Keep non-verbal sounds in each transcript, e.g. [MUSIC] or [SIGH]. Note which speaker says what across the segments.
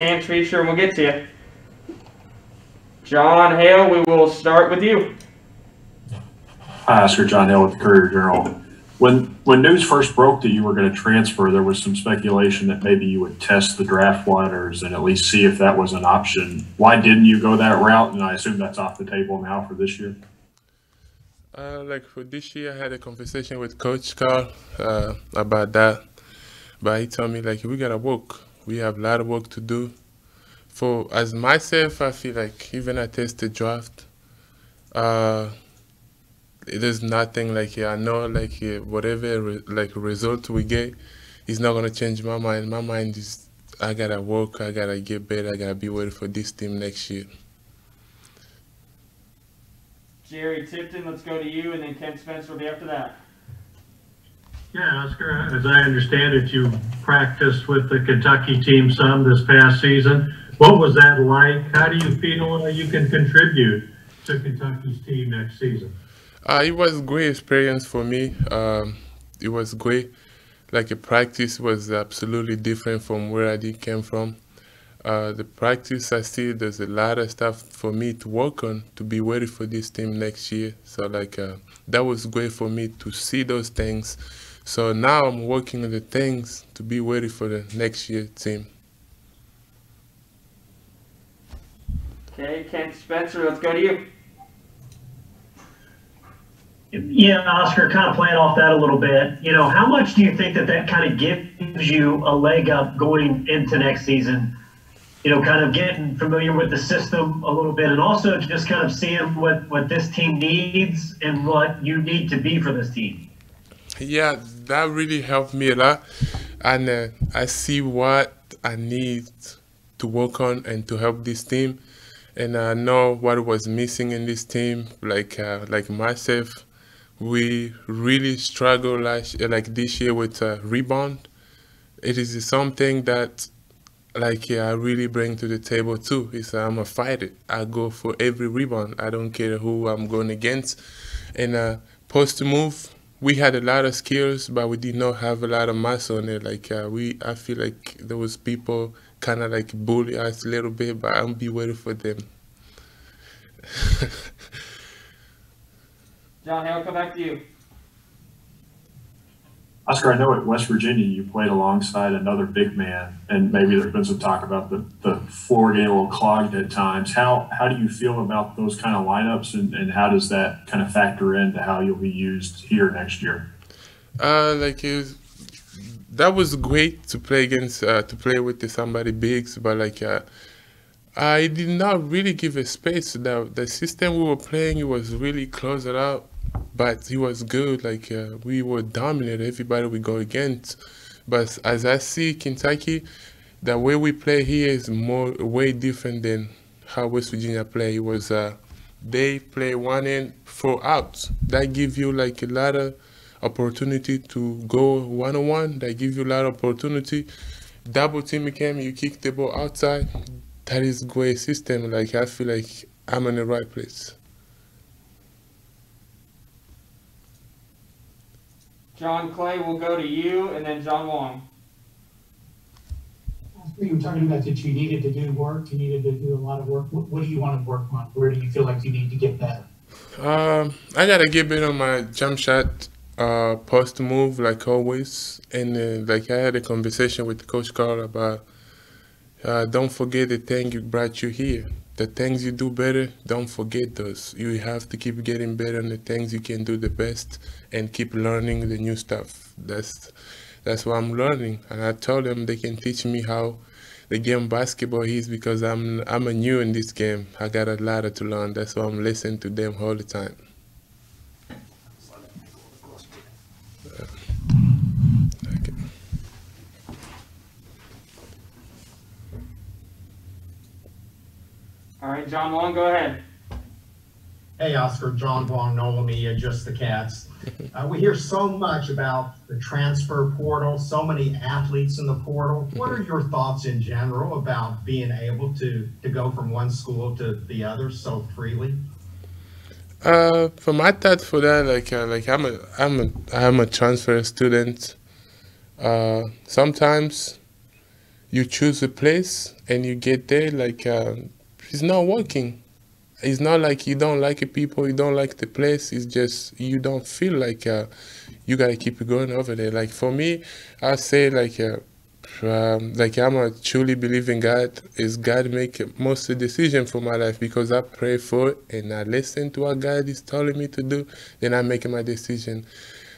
Speaker 1: and Treasure, and we'll get to you. John Hale, we will start with you.
Speaker 2: Hi, Oscar John Hale with the Courier Journal. When when news first broke that you were going to transfer, there was some speculation that maybe you would test the draft waters and at least see if that was an option. Why didn't you go that route? And I assume that's off the table now for this year.
Speaker 3: Uh, like for this year, I had a conversation with Coach Cal uh, about that, but he told me like we gotta work. We have a lot of work to do. For as myself, I feel like even I test the draft. Uh, it is nothing like yeah, I know like yeah, whatever re, like result we get is not gonna change my mind. My mind is I gotta work, I gotta get better, I gotta be ready for this team next year.
Speaker 1: Jerry Tipton, let's go to you, and then Ken Spencer will be after that.
Speaker 4: Yeah, Oscar, as I understand it, you practiced with the Kentucky team some this past season. What was that like? How do you feel you can contribute to Kentucky's team next season?
Speaker 3: Uh, it was a great experience for me. Um, it was great. Like a practice was absolutely different from where I did came from. Uh, the practice I see there's a lot of stuff for me to work on to be ready for this team next year. So like uh, that was great for me to see those things. So now I'm working on the things to be ready for the next year team.
Speaker 1: Okay, Ken Spencer, let's go to you.
Speaker 5: Yeah, Oscar, kind of playing off that a little bit. You know, how much do you think that that kind of gives you a leg up going into next season? You know, kind of getting familiar with the system a little bit, and also just kind of seeing what what this team needs and what you need to be for this team.
Speaker 3: Yeah, that really helped me a lot, and uh, I see what I need to work on and to help this team, and I know what was missing in this team, like uh, like myself we really struggle last like this year with uh, rebound. It is something that like yeah, I really bring to the table too. Is I'm a fighter. I go for every rebound. I don't care who I'm going against. And uh, post move, we had a lot of skills, but we did not have a lot of muscle on it. Like uh, we, I feel like there was people kind of like bully us a little bit, but I'm be waiting for them. [LAUGHS]
Speaker 1: John Hale, come back to you.
Speaker 2: Oscar, I know at West Virginia you played alongside another big man, and maybe there's been some talk about the, the floor getting a little clogged at times. How how do you feel about those kind of lineups, and, and how does that kind of factor into how you'll be used here next year?
Speaker 3: Uh, like was, that was great to play against, uh, to play with somebody bigs, but like uh, I did not really give a space. The the system we were playing, it was really closed out but he was good. Like uh, we were dominant everybody we go against. But as I see Kentucky, the way we play here is more way different than how West Virginia play. It was uh, they play one in, four outs. That give you like a lot of opportunity to go one on one. That give you a lot of opportunity. Double team came, you kick the ball outside. That is great system. Like I feel like I'm in the right place.
Speaker 1: John Clay will go to you, and then John Wong.
Speaker 6: You were talking about that you needed to do work, you needed to do a lot of work. What, what do you want to work on? Where do you feel like you need to get better?
Speaker 3: Um, I gotta get better on my jump shot, uh, post move like always, and uh, like I had a conversation with Coach Cal about. Uh, don't forget the thing you brought you here. The things you do better, don't forget those. You have to keep getting better on the things you can do the best, and keep learning the new stuff. That's that's what I'm learning, and I told them they can teach me how the game basketball is because I'm I'm a new in this game. I got a lot to learn. That's why I'm listening to them all the time.
Speaker 1: All right, John Wong, go ahead.
Speaker 7: Hey, Oscar, John Von Nolamia, Just the Cats. Uh, we hear so much about the transfer portal, so many athletes in the portal. What are your thoughts in general about being able to, to go from one school to the other so freely?
Speaker 3: Uh, for my thought for that, like, uh, like I'm a, I'm a, I'm a transfer student. Uh, sometimes you choose a place and you get there like uh, it's not working. It's not like you don't like the people you don't like the place. It's just you don't feel like uh, you gotta keep going over there. Like for me i say like uh, um, like i'm a truly believing god. Is god make most the decision for my life because i pray for it and i listen to what god is telling me to do. Then i make my decision.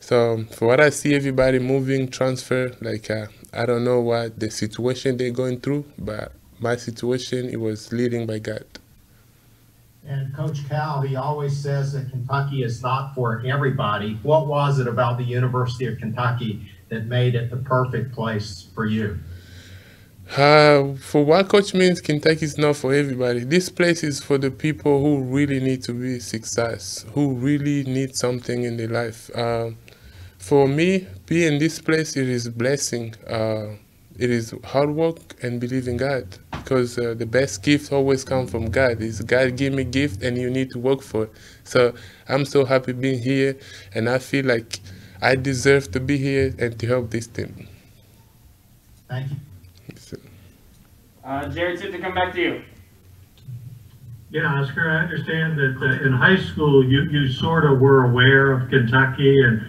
Speaker 3: So for what I see, everybody moving, transfer, like uh, I don't know what the situation they're going through, but my situation, it was leading by God.
Speaker 7: And Coach Cal, he always says that Kentucky is not for everybody. What was it about the University of Kentucky that made it the perfect place for you?
Speaker 3: Uh, for what coach means, Kentucky is not for everybody. This place is for the people who really need to be success, who really need something in their life. Uh, for me, being in this place, it is blessing. Uh, it is hard work and believe in God because uh, the best gift always come from God. Is God give me gift and you need to work for it. So I'm so happy being here and I feel like I deserve to be here and to help this team.
Speaker 7: Thank you.
Speaker 3: So,
Speaker 1: Uh, Jerry Tipton, come back to you.
Speaker 4: Yeah, Oscar, I understand that uh, in high school, you, you sort of were aware of Kentucky and,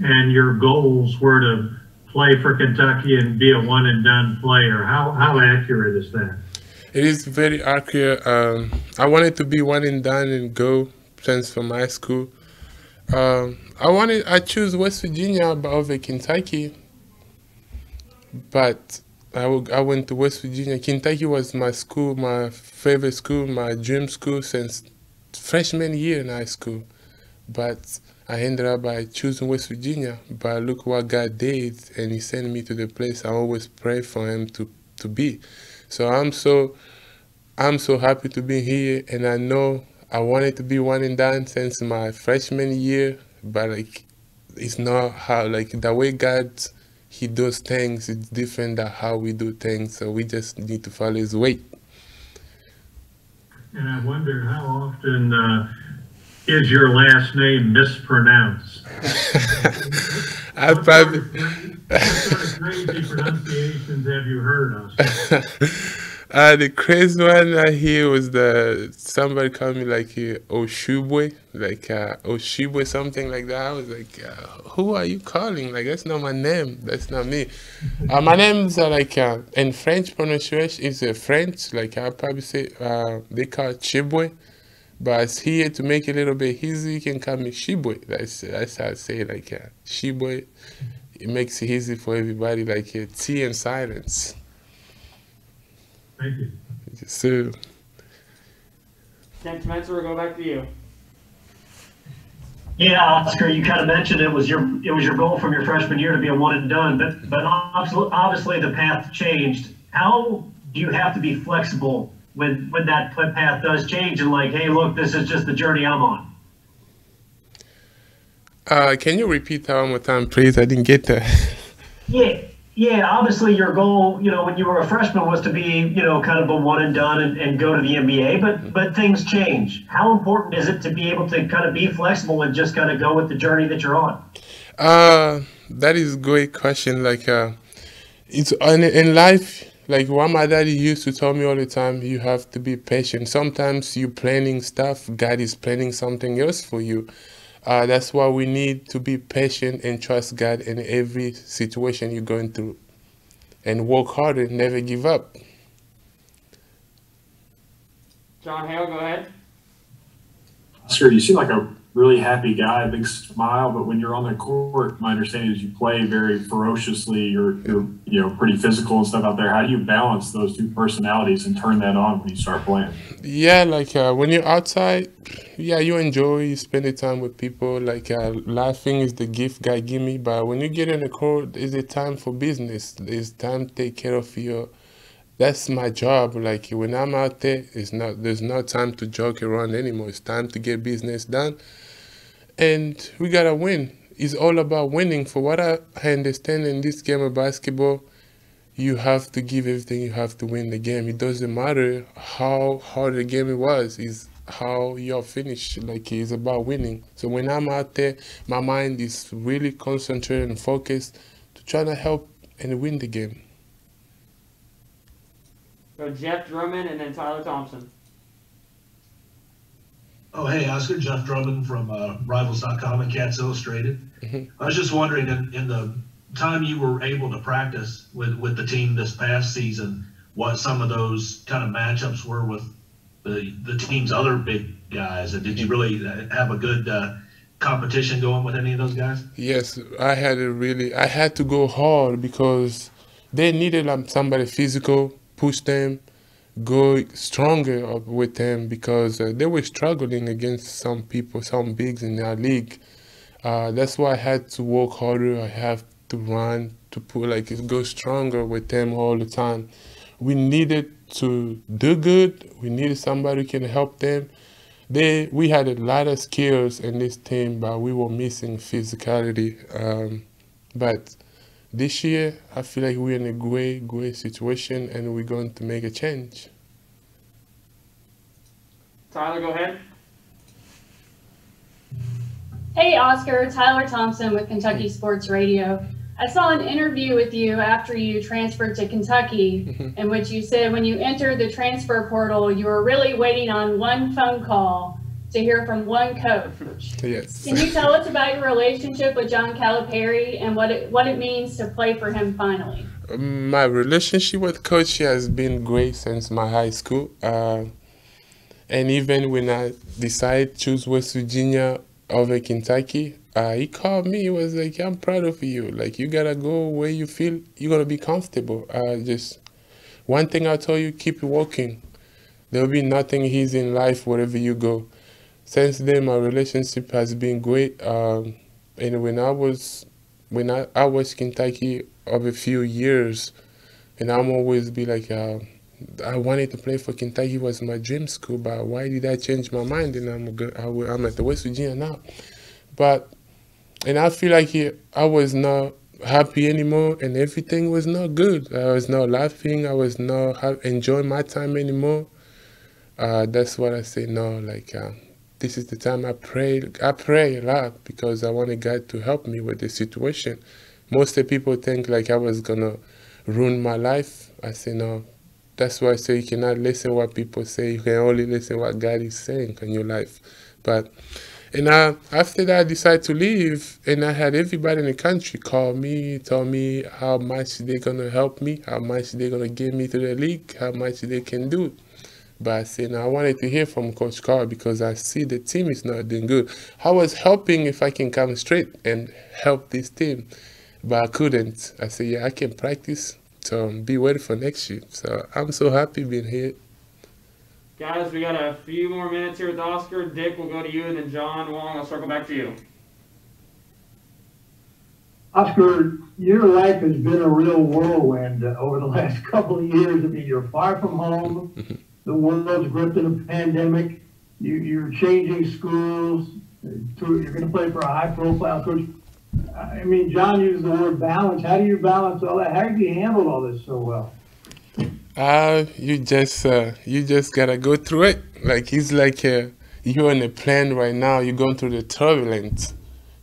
Speaker 4: and your goals were to play for Kentucky and be a one and done player. How, how accurate is that?
Speaker 3: It is very accurate. Um, I wanted to be one and done and go since from high school. Um, I wanted I choose West Virginia over Kentucky, but I, I went to West Virginia. Kentucky was my school, my favorite school, my dream school since freshman year in high school. But I ended up by choosing West Virginia. But look what God did, and He sent me to the place I always pray for Him to to be. So I'm so I'm so happy to be here, and I know I wanted to be one and done since my freshman year, but like it's not how like the way God He does things. It's different than how we do things. So we just need to follow His way.
Speaker 4: And I wonder how often uh, is your last name mispronounced? [LAUGHS]
Speaker 3: I
Speaker 4: What
Speaker 3: probably.
Speaker 4: of what sort of crazy pronunciations have you heard, Oscar? [LAUGHS]
Speaker 3: Uh, the crazy one I hear was the somebody called me like uh, Oshubwe, like uh, Oshibwe, something like that. I was like, uh, who are you calling? Like that's not my name. That's not me. Uh, my name's uh, like uh, in French pronunciation is uh, French. Like I probably say uh, they call it Chibwe, but it's here to make it a little bit easy. You can call me Shibwe. That's that's how I say it, like uh, Shibwe. It makes it easy for everybody. Like uh, T and silence.
Speaker 4: Thank you.
Speaker 3: So.
Speaker 1: Ken Spencer, we'll go back to you.
Speaker 5: Yeah, Oscar, you kind of mentioned it was your it was your goal from your freshman year to be a one and done, but but obviously, obviously the path changed. How do you have to be flexible when when that path does change and like, hey, look, this is just the journey I'm on.
Speaker 3: Uh, can you repeat that one more time, please? I didn't get that. [LAUGHS]
Speaker 5: Yeah, yeah. Obviously, your goal, you know, when you were a freshman, was to be, you know, kind of a one and done and, and go to the NBA. But but things change. How important is it to be able to kind of be flexible and just kind of go with the journey that you're on?
Speaker 3: Uh, that is a great question. Like, uh, it's in, in life. Like what my daddy used to tell me all the time, you have to be patient. Sometimes you planning stuff, God is planning something else for you. Uh, that's why we need to be patient and trust God in every situation you're going through, and work harder, never give up.
Speaker 1: John Hale, go ahead.
Speaker 2: Oscar, you seem like a really happy guy, big smile, but when you're on the court, my understanding is you play very ferociously. You're, you know, pretty physical and stuff out there. How do you balance those two personalities and turn that on when you start playing?
Speaker 3: Yeah, like uh, when you're outside, yeah, you enjoy, you spend time with people. Like uh, laughing is the gift God give me, but when you get in the court, it's a time for business. It's time to take care of your. That's my job. Like when I'm out there, it's not. There's no time to joke around anymore. It's time to get business done, and we gotta win. It's all about winning. For what I understand in this game of basketball, you have to give everything you have to win the game. It doesn't matter how hard the game it was, is how you're finished. Like it's about winning. So when I'm out there, my mind is really concentrated and focused to try to help and win the game.
Speaker 1: So Jeff Drummond and then Tyler Thompson.
Speaker 8: Oh, hey, Oscar, Jeff Drummond from uh, Rivals.com and Cats Illustrated.
Speaker 3: Mhm.
Speaker 8: I was just wondering, in, in the time you were able to practice with, with the team this past season, what some of those kind of matchups were with the, the team's other big guys, and did you really uh, have a good uh, competition going with any of those guys?
Speaker 3: Yes, I had a really, I had to go hard because they needed um, somebody physical, push them, go stronger with them because uh, they were struggling against some people, some bigs in our league. Uh, that's why I had to work harder. I have to run to put like go stronger with them all the time. We needed to do good. We needed somebody who can help them. They we had a lot of skills in this team, but we were missing physicality. Um, but this year, I feel like we're in a great, great situation, and we're going to make a change.
Speaker 1: Tyler, go ahead.
Speaker 9: Hey, Oscar, Tyler Thompson with Kentucky Sports Radio. I saw an interview with you after you transferred to Kentucky, mm-hmm. in which you said when you entered the transfer portal, you were really waiting on one phone call to hear from one coach.
Speaker 3: Yes.
Speaker 9: Can you tell us about your relationship with John Calipari and what it, what it means to play for him finally?
Speaker 3: My relationship with coach has been great since my high school. Uh, and even when I decided to choose West Virginia over Kentucky, uh, he called me. He was like, "I'm proud of you. Like you gotta go where you feel you're gonna be comfortable. Uh, just one thing I tell you: keep walking. There'll be nothing easy in life wherever you go." Since then, my relationship has been great. Um, and when I was when I, I was Kentucky of a few years, and I'm always be like, uh, I wanted to play for Kentucky was my dream school, but why did I change my mind? And I'm go- I w- I'm at the West Virginia now, but and I feel like he, I was not happy anymore, and everything was not good. I was not laughing. I was not ha- enjoying my time anymore. Uh, that's what I say. No, like. Uh, this is the time I pray. I pray a lot because I wanted God to help me with the situation. Most of the people think like I was gonna ruin my life. I say no. That's why I say you cannot listen what people say. You can only listen what God is saying in your life. But and I, after that, I decided to leave, and I had everybody in the country call me, tell me how much they're gonna help me, how much they're gonna give me to the league, how much they can do. But I I wanted to hear from Coach Cal because I see the team is not doing good. I was hoping if I can come straight and help this team, but I couldn't. I said, yeah, I can practice to be ready for next year. So I'm so happy being here.
Speaker 1: Guys, we got a few more minutes here with Oscar. Dick, we'll go to you, and then John Wong, I'll circle back to you.
Speaker 10: Oscar, your life has been a real whirlwind over the last [LAUGHS] couple of years. I mean, you're far from home. Mm-hmm. The world's gripped in a pandemic. You, you're changing schools. To, you're going to play for a high-profile coach. I mean, John used the word balance. How do you balance all that? How do you handle all this so well?
Speaker 3: Uh, you just uh, you just gotta go through it. Like it's like uh, you're on a plane right now. You're going through the turbulence,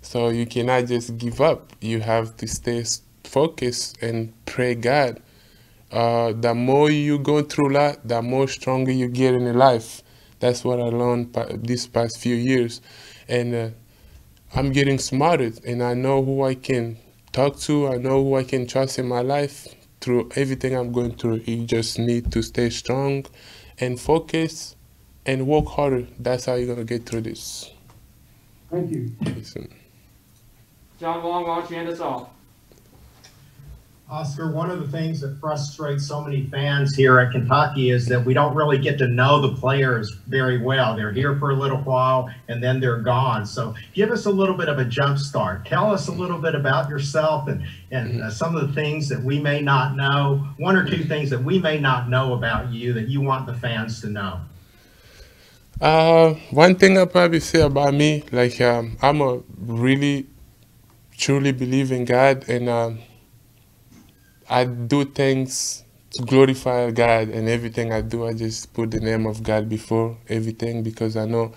Speaker 3: so you cannot just give up. You have to stay focused and pray God. Uh, the more you go through that, the more stronger you get in life. That's what I learned pa- these past few years, and uh, I'm getting smarter, and I know who I can talk to. I know who I can trust in my life through everything I'm going through. You just need to stay strong and focus and work harder. That's how you're gonna get through this.
Speaker 10: Thank you.
Speaker 3: Listen.
Speaker 1: John Wong, why don't you end us off?
Speaker 7: Oscar, one of the things that frustrates so many fans here at Kentucky is that we don't really get to know the players very well. They're here for a little while and then they're gone. So give us a little bit of a jump start. Tell us a little bit about yourself and, and uh, some of the things that we may not know, one or two things that we may not know about you that you want the fans to know.
Speaker 3: Uh, one thing I probably say about me, like um, I'm a really, truly believe in God, and um, I do things to glorify God, and everything I do, I just put the name of God before everything because I know,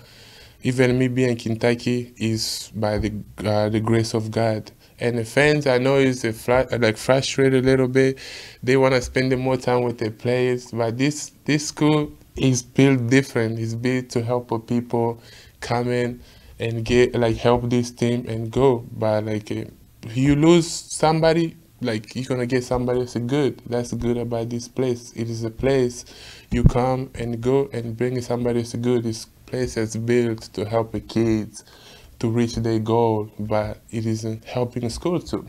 Speaker 3: even me being in Kentucky is by the uh, the grace of God, And the fans, I know, is a like frustrated a little bit. They want to spend more time with their players, but this this school is built different. It's built to help people come in and get like help this team and go. But like, you lose somebody, like you're gonna get somebody else good. That's good about this place. It is a place you come and go and bring somebody else good. This place is built to help the kids to reach their goal, but it isn't helping school too.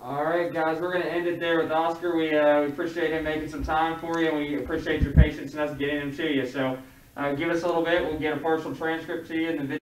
Speaker 1: All right, guys, we're going to end it there with Oscar. We, uh, we appreciate him making some time for you, and we appreciate your patience in us getting him to you. So uh, give us a little bit. We'll get a partial transcript to you and the video.